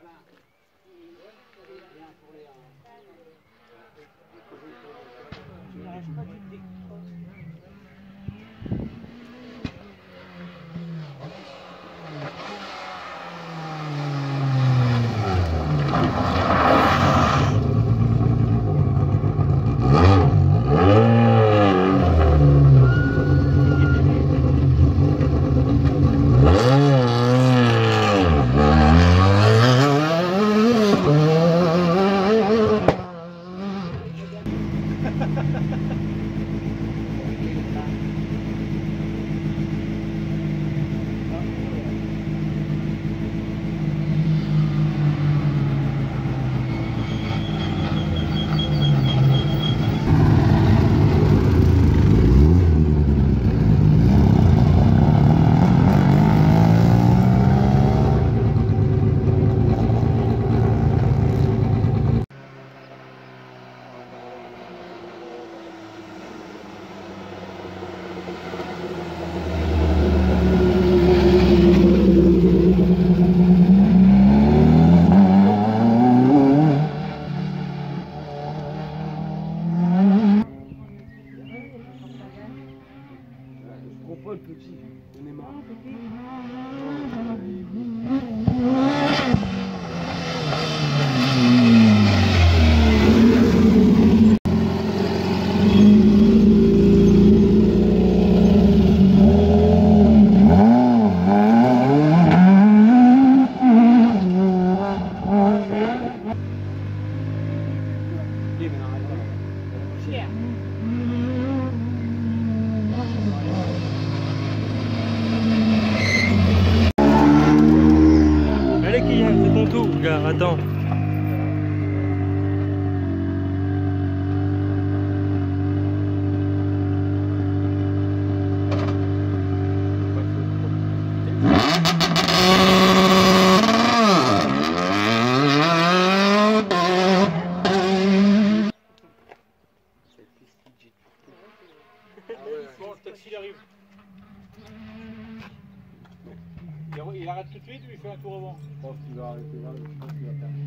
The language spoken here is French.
Voilà. Attends. Fait un tour avant Je pense qu'il va arrêter là, je pense qu'il va faire.